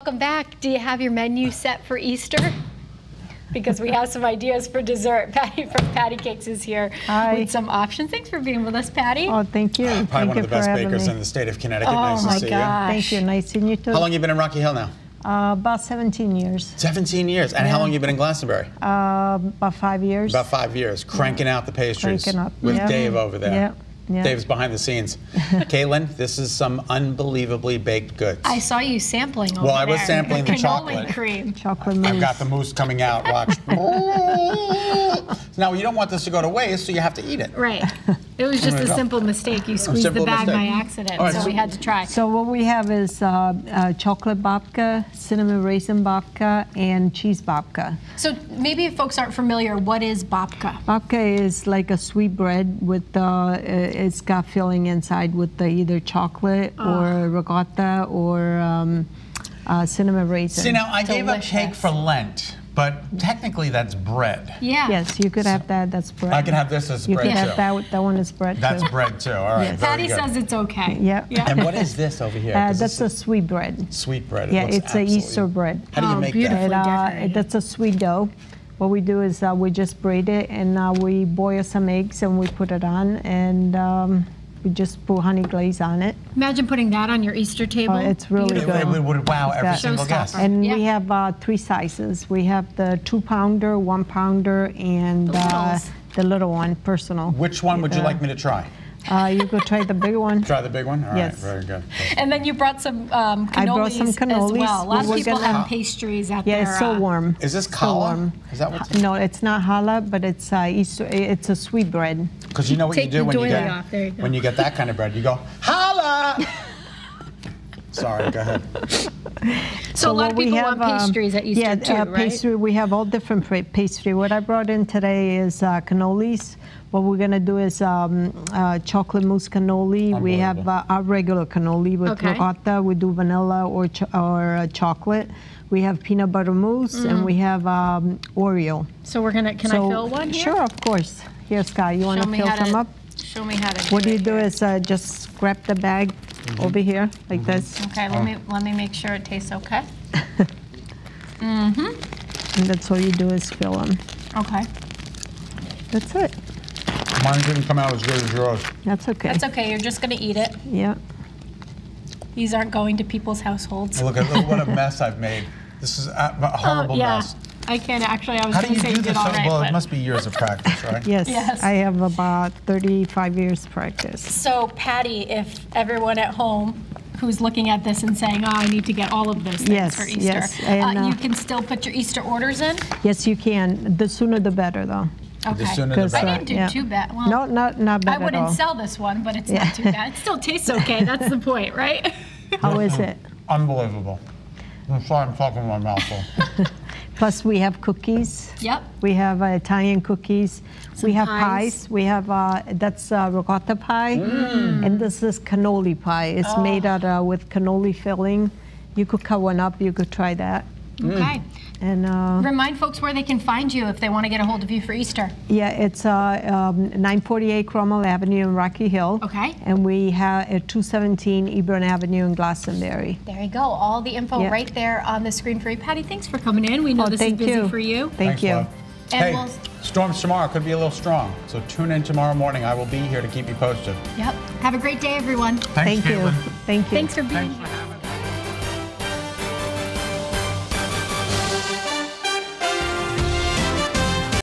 Welcome back. Do you have your menu set for Easter? Because we have some ideas for dessert. Patty from Patty Cakes is here Hi. with some options. Thanks for being with us, Patty. Oh, thank you. Probably thank one you of the best bakers me. in the state of Connecticut. Oh, nice my to see God. Thank you. Nice seeing you too. you. How long you been in Rocky Hill now? Uh, about 17 years. 17 years. And how long you been in Glastonbury? Uh, about five years. About five years. Cranking out the pastries Cranking up, with yeah. Dave over there. Yeah, yeah. Dave's behind the scenes. Caitlin, this is some unbelievably baked goods. I saw you sampling over Well, I was there. sampling the cannoli chocolate. cream. Chocolate mousse. I've got the mousse coming out. Watch. now you don't want this to go to waste, so you have to eat it. Right. It was just a simple mistake. You squeezed the bag mistake. by accident, All right, so so- we had to try. So what we have is uh, uh, chocolate babka, cinnamon raisin babka, and cheese babka. So maybe if folks aren't familiar, what is babka? Babka is like a sweet bread with uh, uh, it's got filling inside with the either chocolate Ah. or ricotta or um, uh, cinnamon raisin. See, now I gave up cake for Lent, but technically that's bread. Yeah. Yes, you could have that. That's bread. I can have this as You bread could have too. that. That one is bread That's too. bread too. All right. Yes. Patty good. says it's okay. Yeah. And what is this over here? Uh, 'Cause that's a sweet bread. sweet bread. It Yeah, it's a Easter bread. How do you Oh, make beautiful. that? And, uh, that's a sweet dough. What we do is uh, we just braid it and uh, we boil some eggs and we put it on and um, we just put honey glaze on it. Imagine putting that on your Easter table. Oh, it's really It, Beautiful. good. it would, would wow every It's single guest. And Yeah. we have uh, three sizes. We have the two pounder, one pounder, and The uh, the little one, personal. Which one would you like me to try? Uh, you go try the big one. Try the big one? All right, Yes. very good. And then you brought some um, I cannolis, brought some as cannolis. well. A lot We're of people have pastries at Yeah, their. it's so uh, warm. Is this So challah? warm. Is that what's No, it's not challah, but it's uh, Easter. It's a sweet bread. Because you know what Take you do when you get off. There you go. when you get that kind of bread, you go holla. Sorry, go ahead. So, a lot of we people have, want um, pastries at Easter yeah, too, uh, right? pastry. We have all different pra- pastry. What I brought in today is uh, cannolis. What we're gonna do is um, uh, chocolate mousse cannoli. We have uh, our regular cannoli with Okay. ricotta. We do vanilla or ch- or uh, chocolate. We have peanut butter mousse, and we have um, Oreo. So we're gonna. Can so, I fill one here? Sure, of course. Here, Scott. You want to fill how some to. up? Show me how to. What do you it do here. is uh, just grab the bag over here like this, Okay, let me let me make sure it tastes okay. Mhm. and that's all you do is fill them. Okay. That's it. Mine didn't come out as good as yours. That's okay. That's okay. You're just gonna eat it. Yeah. These aren't going to people's households. Look at look what a mess I've made. This is a, a horrible Oh, yeah. mess. I can't actually. I was How do gonna you say do you did this? all so- right, well, but- it must be years of practice, right? Yes, Yes. I have about 35 years of practice. So, Patty, if everyone at home who's looking at this and saying, "Oh, I need to get all of those things Yes, for Easter," yes, and, uh, you uh, can still put your Easter orders in. Yes, you can. The sooner the better, though. Okay. sooner the 'Cause, better. I didn't do yeah. too bad. Well, No, not not I bad at wouldn't all. sell this one, but it's Yeah. not too bad. It still tastes okay. That's the point, right? How is it? Unbelievable. I'm sorry I'm talking with my mouth full. Plus, we have cookies. yep. We have uh, Italian cookies. we have pies. pies. We have uh, that's uh, ricotta pie, and this is cannoli pie. It's made out uh, with cannoli filling. You could cut one up. You could try that. Okay. And uh, Remind folks where they can find you if they want to get a hold of you for Easter. yeah, it's uh, um, 948 Cromwell Avenue in Rocky Hill. Okay. And we have at 217 Hebron Avenue in Glastonbury. There you go. All the info Yeah. right there on the screen for you. Patty, thanks for coming in. We know Oh, this is busy you. for you. Thank Thanks, you. love. And hey, we'll- storms tomorrow could be a little strong, so tune in tomorrow morning. I will be here to keep you posted. Yep. Have a great day, everyone. Thanks, Thank you. Thank you. Thanks for being Thanks here. for having me.